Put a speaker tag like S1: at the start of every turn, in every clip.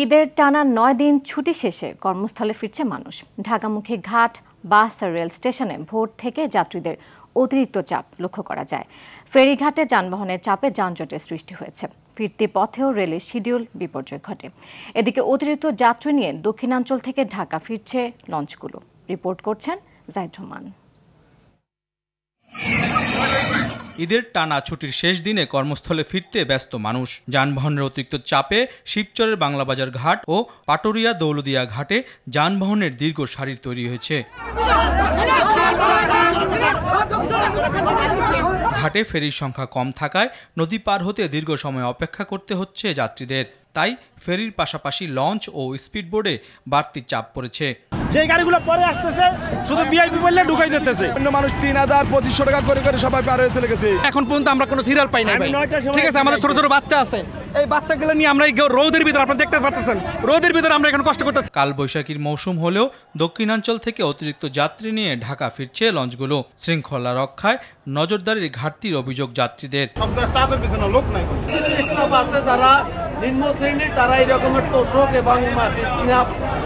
S1: ঈদের টানা নয় দিন ছুটি শেষে কর্মস্থলে ফিরছে মানুষ। ঢাকামুখী ঘাট, বাস আর রেল স্টেশনে ভোর থেকে যাত্রীদের অতিরিক্ত চাপ লক্ষ্য করা যায়। ফেরিঘাটে যানবাহনের চাপে যানজটের সৃষ্টি হয়েছে। ফিরতি পথেও রেলের শিডিউল বিপর্যয় ঘটে। এদিকে অতিরিক্ত যাত্রী নিয়ে দক্ষিণাঞ্চল থেকে ঢাকা ফিরছে লঞ্চগুলো। রিপোর্ট করছেন জাহিদ রহমান।
S2: ঈদের টানা ছুটির শেষ দিনে কর্মস্থলে ফিরতে ব্যস্ত মানুষ। যানবাহনের অতিরিক্ত চাপে শিবচরের বাংলাবাজার ঘাট ও পাটুরিয়া দৌলদিয়া ঘাটে যানবাহনের দীর্ঘ সারির তৈরি হয়েছে। ঘাটে ফেরির সংখ্যা কম থাকায় নদী পার হতে দীর্ঘ সময় অপেক্ষা করতে হচ্ছে যাত্রীদের। তাই ফেরির পাশাপাশি লঞ্চ ও স্পিডবোটে বাড়তি চাপ পড়েছে।
S3: যে গাড়িগুলো পরে আসতেছে শুধু ভিআইপি বললে ঢুকাই দিতেছে। অন্য মানুষ তিন হাজার পঁচিশশো টাকা করে করে সবাই পার হয়ে চলে গেছে।
S4: এখন পর্যন্ত আমরা কোনো সিরিয়াল পাই না ভাই। ঠিক আছে আমাদের ছোট ছোট বাচ্চা আছে। এই বাচ্চাগুলো নিয়ে আমরা এই রোদের ভিতরে আপনারা দেখতে পাচ্ছেন রোদের ভিতরে আমরা এখন কষ্ট করতেছি।
S2: কাল বৈশাখীর মৌসুম হলেও দক্ষিণাঞ্চল থেকে অতিরিক্ত যাত্রী নিয়ে ঢাকা ফিরছে লঞ্চগুলো। শৃঙ্খলা রক্ষায় নজরদারির ঘাটতির অভিযোগ যাত্রীদের।
S3: সব চাঁদের পিছনে লোক নাই।
S5: যারা নিম্ন শ্রেণির তারা এই রকমের তোষক এবং বিছনা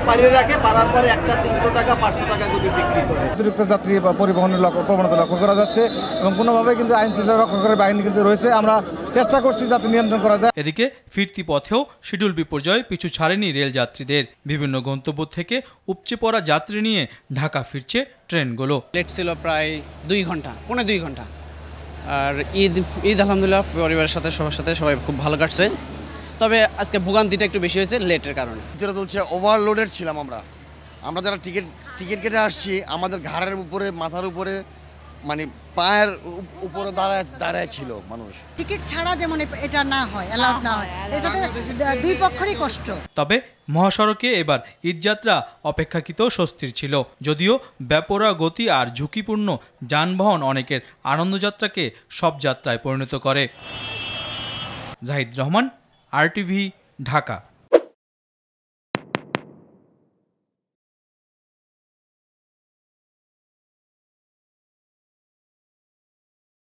S5: পাড়িয়ে রাখে পারার পরে একটা তিনশো টাকা পাঁচশো টাকা করে বিক্রি করে।
S6: অতিরিক্ত যাত্রী পরিবহনের লক্ষ্য প্রবণতা লক্ষ্য করা যাচ্ছে এবং কোনোভাবে কিন্তু আইন শৃঙ্খলা রক্ষাকারী বাহিনী কিন্তু রয়েছে। আমরা চেষ্টা করছি যাতে নিয়ন্ত্রণ করা যায়।
S2: এদিকে ফিরতি পথেও শিডিউল বিপর্যয় পিছু ছাড়েনি রেল যাত্রীদের বিভিন্ন গন্তব্য থেকে উপচে পড়া যাত্রী নিয়ে ঢাকা ফিরছে ট্রেনগুলো।
S7: লেট ছিল প্রায় দুই ঘণ্টা পৌনে দুই ঘণ্টা। আর ঈদ ঈদ আলহামদুলিল্লাহ পরিবারের সাথে সবার সাথে সবাই খুব ভালো কাটছে। তবে আজকে ভোগান্তিটা একটু বেশি হয়েছে লেটের কারণে।
S8: যেটা চলছে ওভারলোডেড ছিলাম আমরা। আমরা যারা টিকিট টিকিট কেটে আসছি আমাদের ঘাড়ের উপরে মাথার উপরে মানে পায়ের উপরে দাঁড়ায় দাঁড়ায় ছিল মানুষ।
S9: টিকিট ছাড়া যেমন এটা না হয় অ্যালাউড না হয় এটাতে দুই পক্ষেরই কষ্ট।
S2: তবে মহাসড়কে এবার ঈদযাত্রা অপেক্ষাকৃত স্বস্তির ছিল। যদিও ব্যাপরা গতি আর ঝুঁকিপূর্ণ যানবাহন অনেকের আনন্দযাত্রাকে সব যাত্রায় পরিণত করে। জাহিদ রহমান আরটিভি ঢাকা